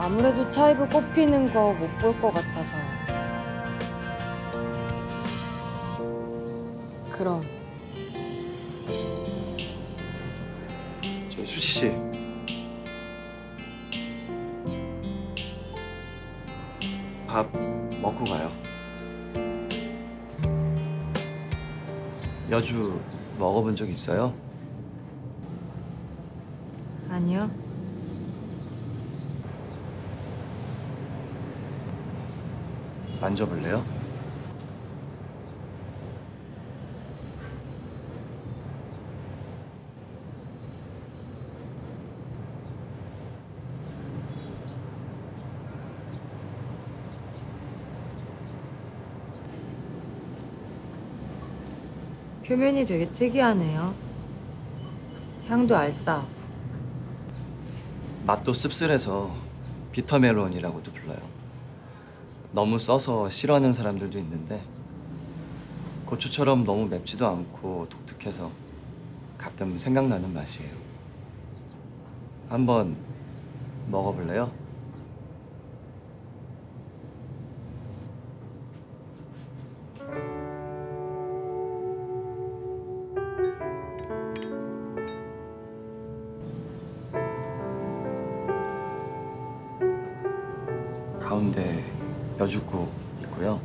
아무래도 차이브 꼽히는 거 못 볼 것 같아서. 그럼 저 수지 씨. 밥 먹고 가요. 여주 먹어본 적 있어요? 아니요. 만져볼래요? 표면이 되게 특이하네요. 향도 알싸하고. 맛도 씁쓸해서 비터멜론이라고도 불러요. 너무 써서 싫어하는 사람들도 있는데 고추처럼 너무 맵지도 않고 독특해서 가끔 생각나는 맛이에요. 한번 먹어볼래요? 가운데 여주국 있고요.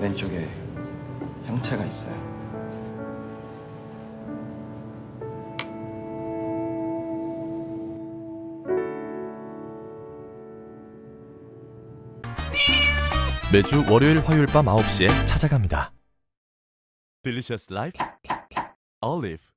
왼쪽에 향채가 있어요. 매주 월요일 화요일 밤 9시에 찾아갑니다. Delicious Life Olive